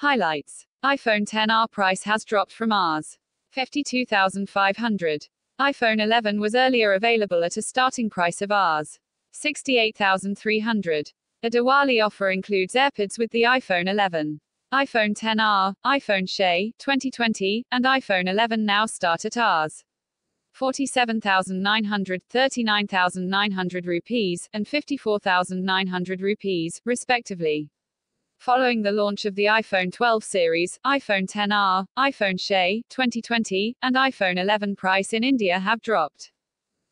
Highlights iPhone XR price has dropped from Rs. 52,500. iPhone 11 was earlier available at a starting price of Rs. 68,300. A Diwali offer includes AirPods with the iPhone 11. iPhone XR, iPhone SE 2020, and iPhone 11 now start at Rs. 47,900, 39,900 rupees, and 54,900 rupees, respectively. Following the launch of the iPhone 12 series, iPhone XR, iPhone SE 2020, and iPhone 11 price in India have dropped.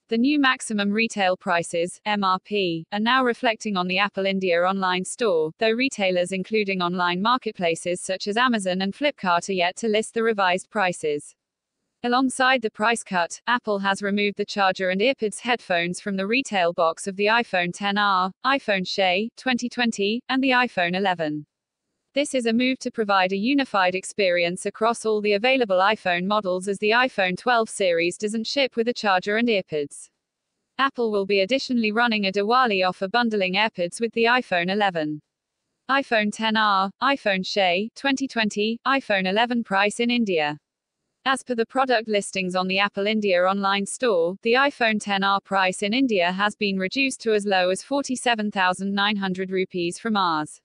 The new maximum retail prices, MRP, are now reflecting on the Apple India online store, though retailers including online marketplaces such as Amazon and Flipkart are yet to list the revised prices. Alongside the price cut, Apple has removed the charger and EarPods headphones from the retail box of the iPhone XR, iPhone SE 2020, and the iPhone 11. This is a move to provide a unified experience across all the available iPhone models as the iPhone 12 series doesn't ship with a charger and EarPods. Apple will be additionally running a Diwali offer bundling AirPods with the iPhone 11. iPhone XR, iPhone SE 2020, iPhone 11 price in India. As per the product listings on the Apple India online store, the iPhone XR price in India has been reduced to as low as 47,900 rupees from Rs.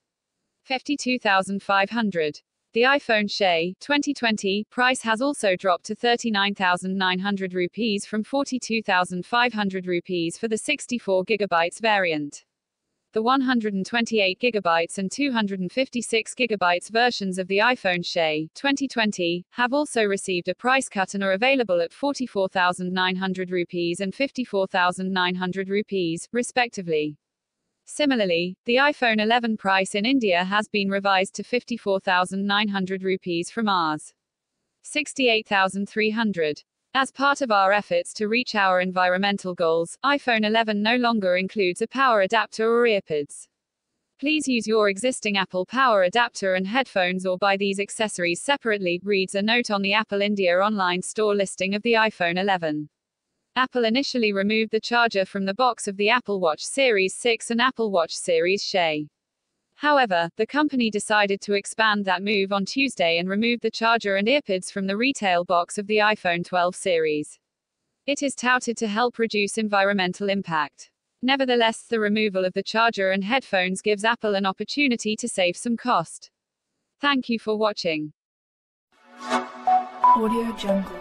52,500. The iPhone SE 2020 price has also dropped to 39,900 rupees from 42,500 rupees for the 64 GB variant. The 128 GB and 256 GB versions of the iPhone SE 2020 have also received a price cut and are available at 44,900 rupees and 54,900 rupees, respectively. Similarly, the iPhone 11 price in India has been revised to 54,900 rupees from Rs. 68,300. As part of our efforts to reach our environmental goals, iPhone 11 no longer includes a power adapter or EarPods. Please use your existing Apple power adapter and headphones or buy these accessories separately, reads a note on the Apple India online store listing of the iPhone 11. Apple initially removed the charger from the box of the Apple Watch Series 6 and Apple Watch Series SE. However, the company decided to expand that move on Tuesday and remove the charger and EarPods from the retail box of the iPhone 12 series. It is touted to help reduce environmental impact. Nevertheless, the removal of the charger and headphones gives Apple an opportunity to save some cost. Thank you for watching. Audio Jungle.